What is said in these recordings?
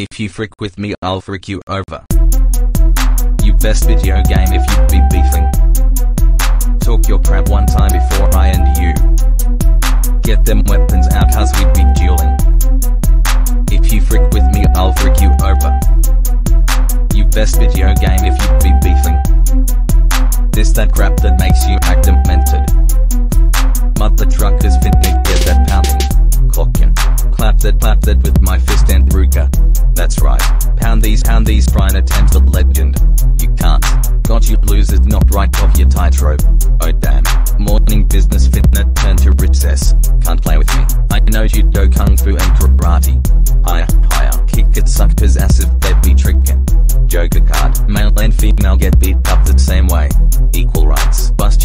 If you frick with me, I'll frick you over. You best video game if you be beefing. Talk your crap one time before I end you. Get them weapons out cause we be dueling. If you frick with me, I'll frick you over. You best video game if you be beefing. This that crap that makes you act demented. Mother truckers finna get that clap that with my fist and Ruger. That's right. Pound these pound these try and attempt a legend. You can't. Got you losers knocked right off your tightrope. Oh damn. Morning business finna turn to recess.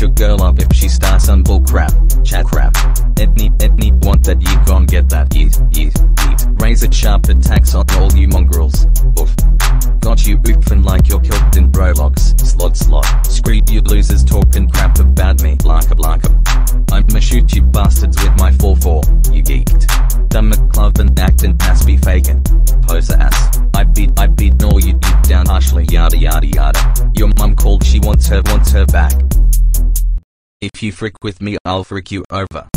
Your girl up if she starts some bull crap. Chat crap. Any, any, want that you gon' get that. Eat, eat, eat. Razor sharp attacks on all you mongrels. Oof. Got you oofing like you're killed in Roblox. Slot, slot. Screw you losers talking crap about me. Blanca, blanca. I'ma shoot you bastards with my 4-4. You geeked. Dumb and acting ass be faking. Poser ass. I beat, I beat, nor you deep down harshly. Yada, yada, yada. Your mum called, she wants her, wants her back. If you frick with me, I'll frick you over.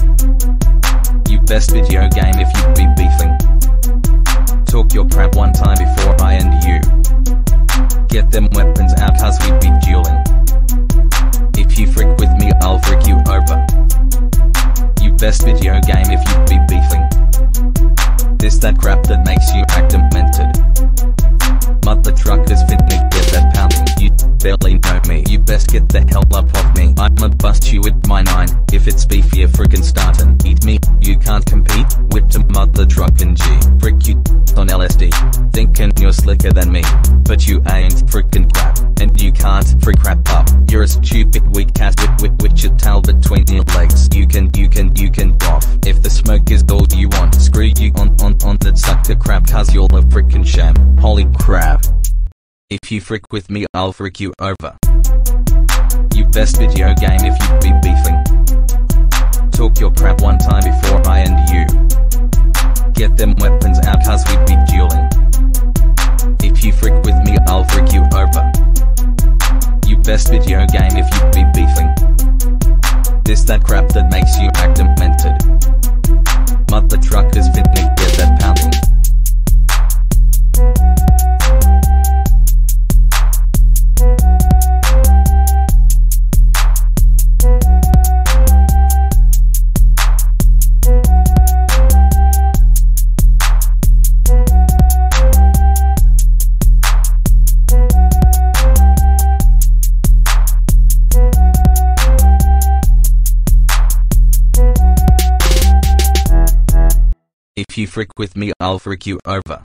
You best video game if you be beefing. Talk your crap one time before I end you. Get them weapons out cause we be dueling. If you frick with me, I'll frick you over. You best video game if you be beefing. This that crap that makes you act demented. Mother that pounding. You barely know me. You best get the hell up off me. I'ma bust you with my nine. If it's beef, you're frickin' startin'. Eat me. You can't compete. Whip to mother truckin' G. Frick you on LSD. Thinking you're slicker than me. But you ain't frickin' crap. And you can't frick crap up. You're a stupid weak cat with, with your tail between your legs. You can, you can, you can off. If the smoke is all you want, screw you on, on, on that sucker crap cause you're a frickin' sham. Holy crap. If you frick with me, I'll frick you over. You best video game if you be beefing. Talk your crap one time before I end you. Get them weapons out cause we be dueling. If you frick with me, I'll frick you over. You best video game if you be beefing. This that crap that makes you If you frick with me, I'll frick you over.